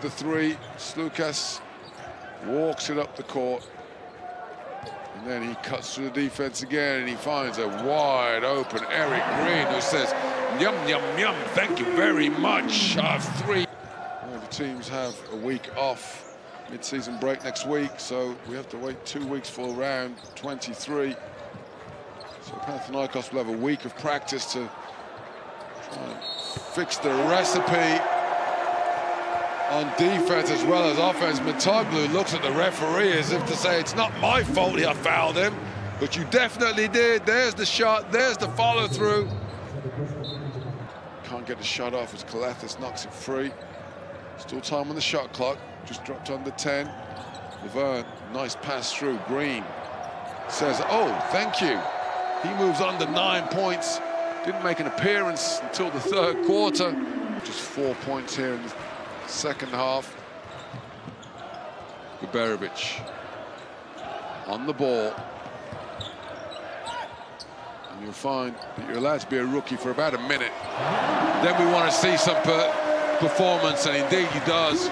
The three, Sloukas walks it up the court. And then he cuts through the defense again and he finds a wide open Erick Green who says, yum, yum, yum, thank you very much. Uh, three. All the teams have a week off, mid-season break next week, so we have to wait two weeks for round 23. So Panathinaikos will have a week of practice to fix the recipe on defense as well as offense. Mouratoglou looks at the referee as if to say, it's not my fault I fouled him, but you definitely did. There's the shot, there's the follow-through. Can't get the shot off as Calathes knocks it free. Still time on the shot clock, just dropped under 10. Laverne, nice pass through. Green says, oh, thank you. He moves under nine points. Didn't make an appearance until the third quarter. Just four points here in the second half. Guberovic on the ball. And you'll find that you're allowed to be a rookie for about a minute. Then we want to see some per performance, and indeed he does.